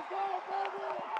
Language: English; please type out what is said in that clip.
Let's go, baby!